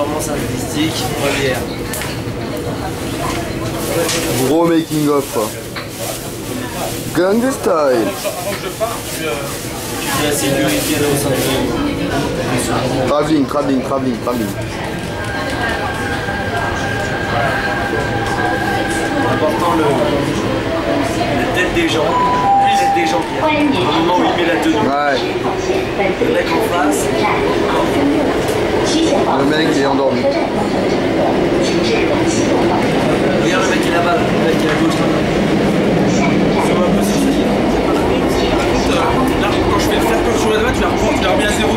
performance artistique, première. Gros making of quoi. Gang style. Tu fais la sécurité au sein de Travelling, travelling, travelling, travelling. important le, la tête des gens, la tête des gens qui au moment où il met la tenue. Ouais, Le mec en face, le mec est endormi. regarde le mec est là-bas, le mec est à gauche là-bas. C'est un peu ça. Là, quand je fais le faire comme sur la droite, tu la reprends, tu la remets à zéro